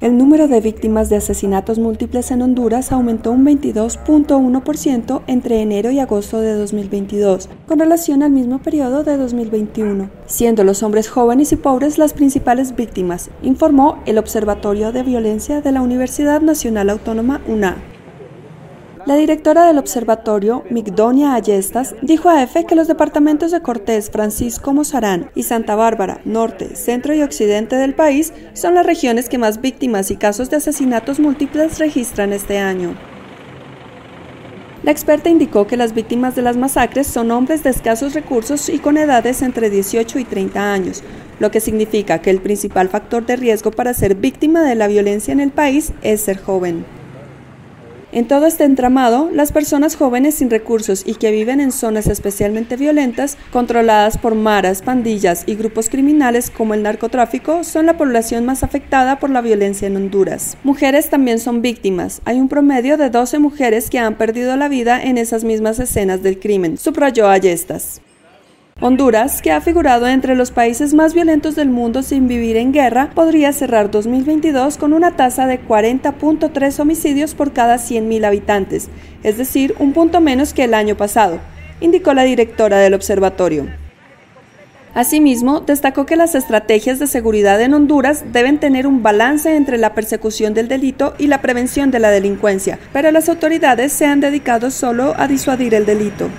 El número de víctimas de asesinatos múltiples en Honduras aumentó un 22.1% entre enero y agosto de 2022, con relación al mismo periodo de 2021, siendo los hombres jóvenes y pobres las principales víctimas, informó el Observatorio de Violencia de la Universidad Nacional Autónoma UNA. La directora del observatorio, Migdonia Ayestas, dijo a EFE que los departamentos de Cortés, Francisco Mozarán y Santa Bárbara, norte, centro y occidente del país, son las regiones que más víctimas y casos de asesinatos múltiples registran este año. La experta indicó que las víctimas de las masacres son hombres de escasos recursos y con edades entre 18 y 30 años, lo que significa que el principal factor de riesgo para ser víctima de la violencia en el país es ser joven. En todo este entramado, las personas jóvenes sin recursos y que viven en zonas especialmente violentas, controladas por maras, pandillas y grupos criminales como el narcotráfico, son la población más afectada por la violencia en Honduras. Mujeres también son víctimas. Hay un promedio de 12 mujeres que han perdido la vida en esas mismas escenas del crimen, subrayó Ayestas. Honduras, que ha figurado entre los países más violentos del mundo sin vivir en guerra, podría cerrar 2022 con una tasa de 40.3 homicidios por cada 100.000 habitantes, es decir, un punto menos que el año pasado, indicó la directora del observatorio. Asimismo, destacó que las estrategias de seguridad en Honduras deben tener un balance entre la persecución del delito y la prevención de la delincuencia, pero las autoridades se han dedicado solo a disuadir el delito.